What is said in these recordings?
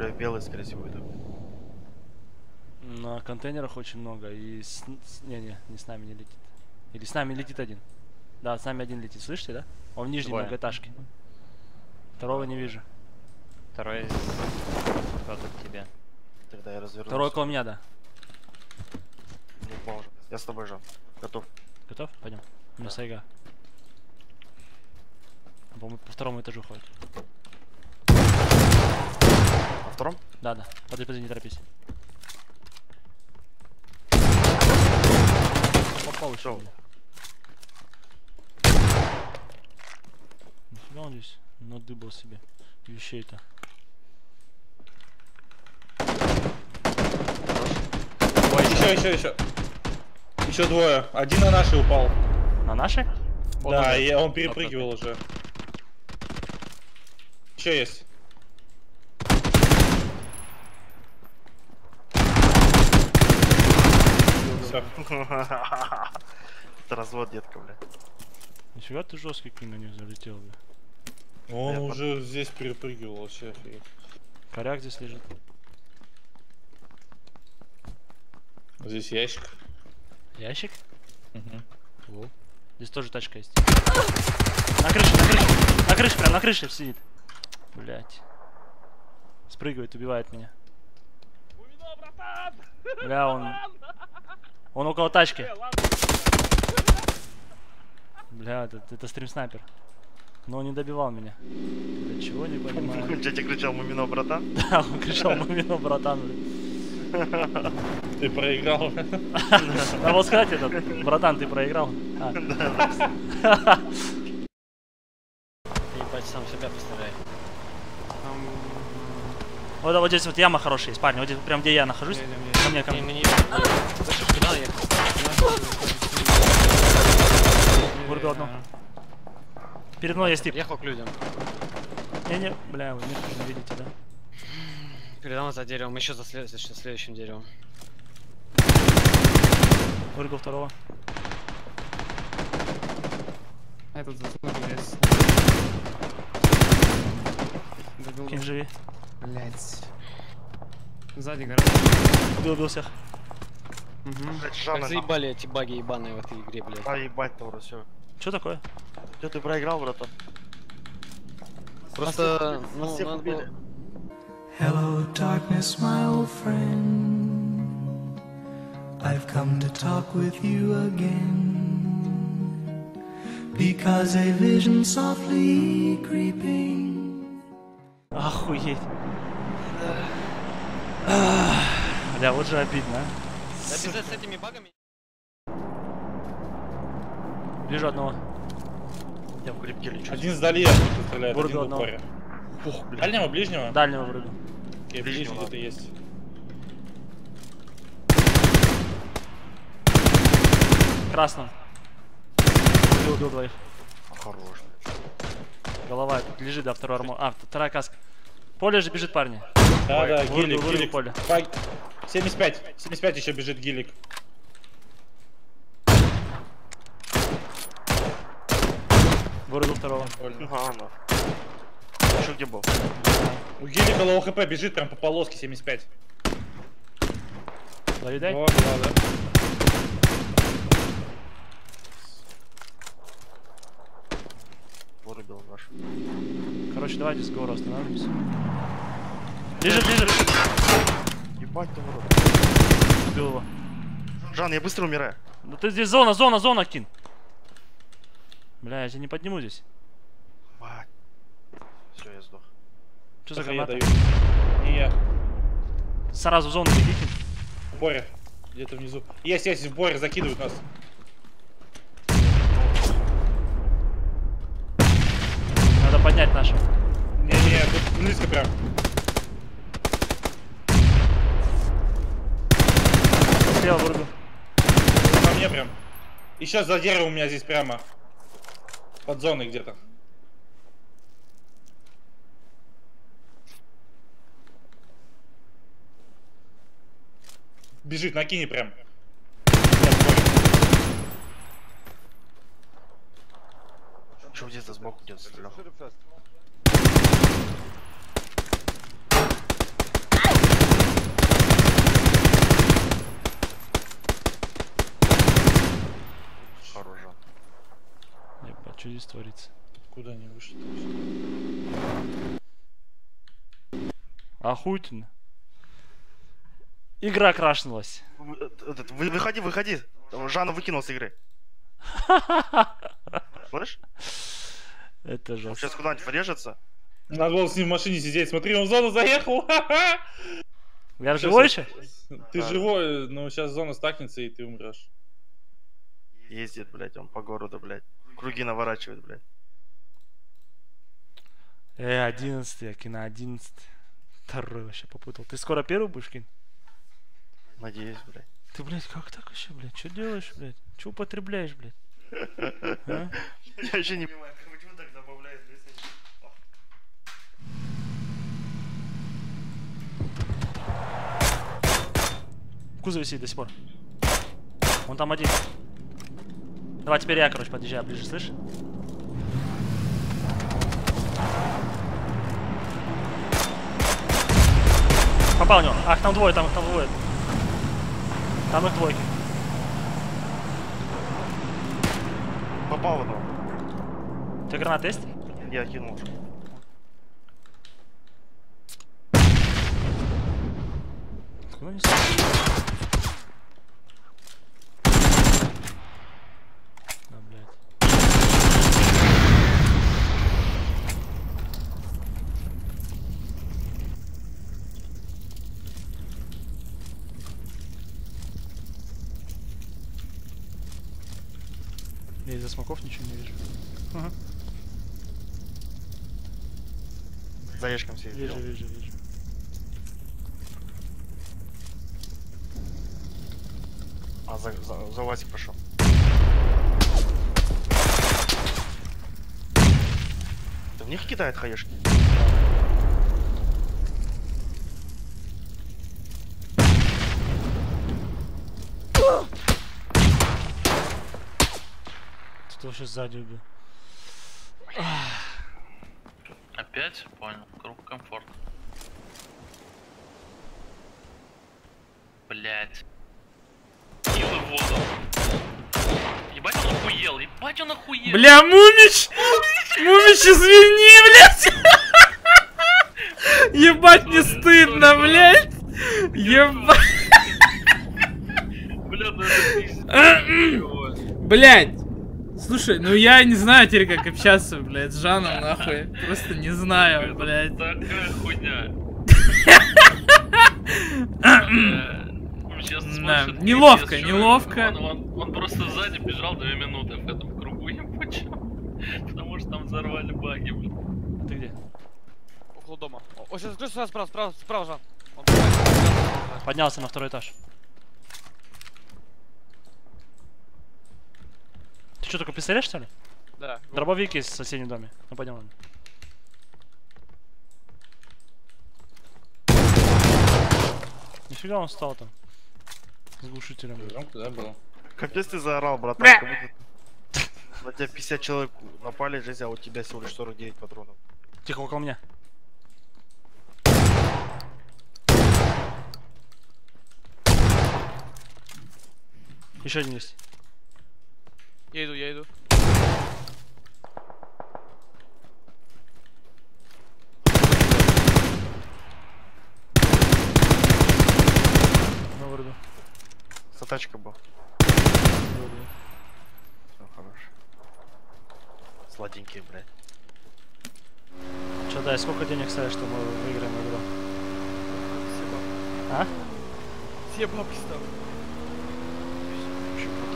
Бля, белый, скорее всего, иду. На контейнерах очень много. И с... с- Не-не, не с нами не летит. Или с нами летит один. Да, с нами один летит. Слышите, да? Он в нижней Двое. многоэтажке. Второго не вижу. Второй куда-то к тебе. Тогда я развернусь. Второй около меня, да. Не. Я с тобой, Жан. Готов. Готов? Пойдем. У меня Да. сайга. Он, По-моему, по второму этажу ходит. Втором? Да, да. Подожди, подожди, не торопись. Попал еще. Нифига он здесь надыбал себе вещей-то. Ой, еще, еще, еще. Еще двое. Один на нашей упал. На нашей? Он да, уже. и он перепрыгивал уже. Еще есть. Все. Это развод, детка, бля. Нифига ты жесткий кинг на них залетел, бля. Он Я уже здесь перепрыгивал вообще. офигеть. Коряк здесь лежит. Здесь ящик. Ящик? Мгм. Лол. Здесь тоже тачка есть. На крыше, на крыше. На крыше, прям на крыше сидит. Блять. Спрыгивает, убивает меня. Бля, он... Он около тачки. Бля, это, это стрим-снайпер. Но он не добивал меня. Для чего, не понимаю. Он тебе кричал Мумино, братан? Да, он кричал Мумино, братан. Ты проиграл. А вот сказать этот, братан, ты проиграл. Ебать, сам себя постарай. Вот, вот здесь вот яма хорошая есть, парни. Вот здесь прям где я нахожусь. Ко мне, ко Не, мне. Вырубил одну. Перед мной есть тип. Ехал к людям. Не-не, бля, вы не видите, да? Передо мной за деревом, еще за след- следующим деревом. Вырубил второго. Этот заснул здесь. Добил. Кинь живи. Блять. Сзади гараж. Убил, убил всех. Угу. Как заебали эти баги ебаные в этой игре, блядь. А, ебать, Таура, все. Что такое? Че ты проиграл, братан? Просто, ну, Всех надо было- Hello, darkness, my old friend. I've come to talk with you again. Because a vision softly creeping. Охуеть. Бля, вот же обидно, а. Да с этими багами... Вижу одного. Я в грибке лечу. Один сдали, оттуда стреляет, Вырубил один в одного. упоре. Ух, бля. Дальнего, ближнего? Дальнего вырубил. Окей, Ближнего ближний где-то есть. Красным. Убил, убил двоих. Хорош. Голова тут лежит, да, второй армор. А, вторая каска. Поле же бежит, парни. Да, Ой, да, вырубил, гилик, вырубил гилик. поле. Пай- 75, 75 еще бежит гилик. Вырубил второго. Ага. Еще где был? У гилика low HP бежит прям по полоске 75. Доедай. Вот, да, да. Вырубил ваш. Короче, давайте с гору остановимся. Лежит, лежит. Ебать, Таура. Убил его. Жан, я быстро умираю. Ну ты здесь зона, зона, зона, кин. Бля, я тебя не подниму здесь. Бать. Все, я сдох. Что за граната? Не я. Сразу в зону беги, кин. В боре. Где-то внизу. Есть, есть, в боре закидывают нас. Надо поднять наших. Не-не, тут близко прям. Слева вырубил. По мне прям. И сейчас за деревом у меня здесь прямо. Под зоной где-то. Бежит, накини прям. где-то сбоку где-то стрелял. Хорошо. Ебать, что здесь творится? Куда они вышли? Охуительно. Игра крашнулась. Этот, выходи, выходи. Жан выкинул с игры. Слышь? Это Он жестко. сейчас куда-нибудь врежется. Надо было с ним в машине сидеть. Смотри, он в зону заехал. Я живой еще? Ты живой, но сейчас зона стакнется и ты умрешь. Ездит, блядь, он по городу, блядь. Круги наворачивает, блядь. Э, 11, я кино 11. Второй вообще попутал. Ты скоро первый будешь кин? Надеюсь, блядь. Ты, блядь, как так вообще, блядь? Что делаешь, блядь? Что употребляешь, блядь? Я еще не понимаю, почему так добавляет В кузове сидит до сих пор. Он там один. Давай теперь я, короче, подъезжаю ближе, слышь? Попал в него. Ах, там двое, там, там двое. Там их двойки. Попал в одного. У тебя граната есть? Я кинул. Куда не слышишь? Да, блядь. Я из-за смоков ничего не вижу. За ящиком сидит. Вижу, вижу, вижу. А, за, за, за Васик пошел. Да в них кидает хаешки. Вообще сзади убил. Опять? Понял. Круг комфорта. Блять. Килы в воду. Ебать он охуел, ебать он охуел. Бля, Мумич! Мумич, извини, блядь! Ебать, не стыдно, блядь! Ебать! Бля, ну. Блять! Слушай, ну я не знаю теперь, как общаться, блядь, с Жаном, нахуй. Просто не знаю, блядь. Такая хуйня. Э, честно, Да, смотришь, неловко, неловко. Он, он- он просто сзади бежал две минуты в этом кругу, ебучем. Потому что там взорвали баги, блин. Ты где? Около дома. О, сейчас открылся справа, справа, справа, Жан. Поднялся на второй этаж. Что, только пистолет, что ли? Да. Дробовик есть в соседнем доме. Ну, пойдем. ладно. Нифига он стал там. С глушителем. Громко, да, было? Капец ты заорал, братан. как будто На тебя 50 человек напали, жизнь, а у тебя всего лишь 49 патронов. Тихо, около меня. Еще один есть. Я иду, я иду. На вроде. Сатачка был. Все хорошо. Сладенький, блядь. Че, дай, сколько денег ставишь, что мы выиграем игру? Все бабки. А? Все бабки ставлю.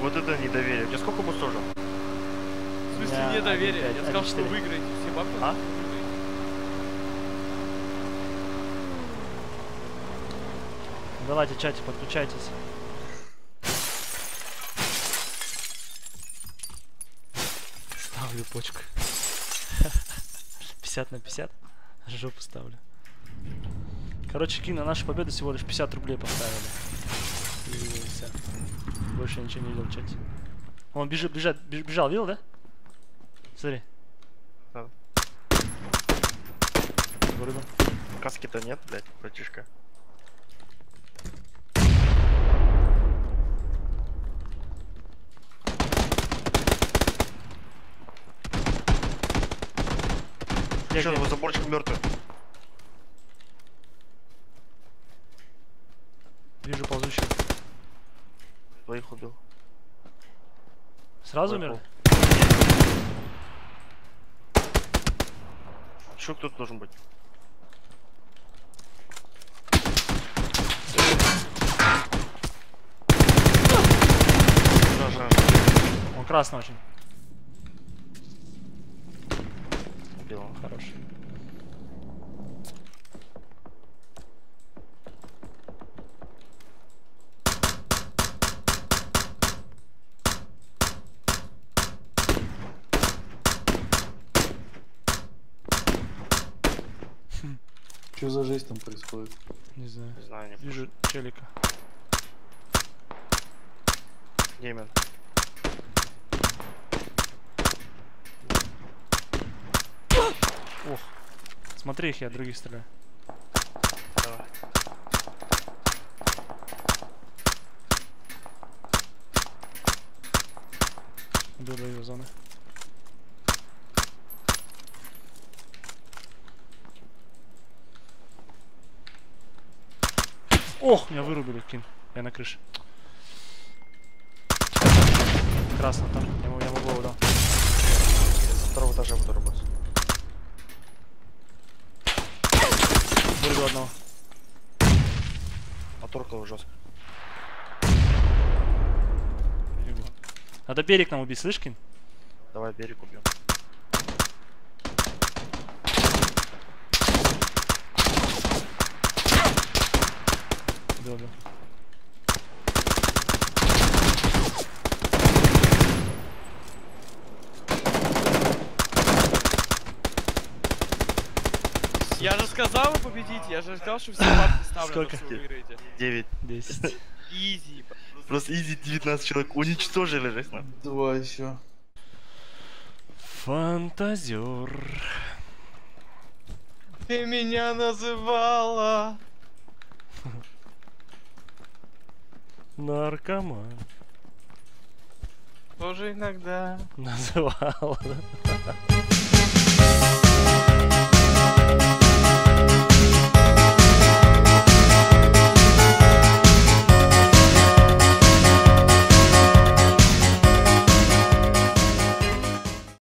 Вот, это недоверие. У тебя сколько бустов уже? В смысле Я недоверие? 1.5, Я сказал, что 1.4. выиграете все бабки. А? Давайте, чате, подключайтесь. Ставлю почку. 50 на 50. Жопу ставлю. Короче, Ки на нашу победу всего лишь 50 рублей поставили. И всё больше ничего не видел в чате. Он бежит, бежит, бежал, видел, да? Смотри. Да. Каски-то нет, блядь, братишка. Че, его заборчик мертвый. Сразу Двое умер? Еще кто-то должен быть. Он красный очень. Убил. Хороший. Что за жизнь там происходит? Не знаю. Не знаю, не Вижу челика. Демон. Ох. Смотри их, я от других стреляю. Давай. До его зоны. Ох, меня вырубили, Кин. Я на крыше. Красно там. Я я ему голову дал. Со второго этажа буду работать. Вырубил одного. Моторка жестко. Надо берег нам убить, слышь, Кин? Давай берег убьем. Убил. Я же сказал вы победите, я же сказал, что все бабки ставлю, Сколько? что вы выиграете. 9. 10. Изи. Просто изи 19 человек уничтожили нахуй. Два еще. Фантазер. Ты меня называла. Наркоман. Тоже иногда. Называла.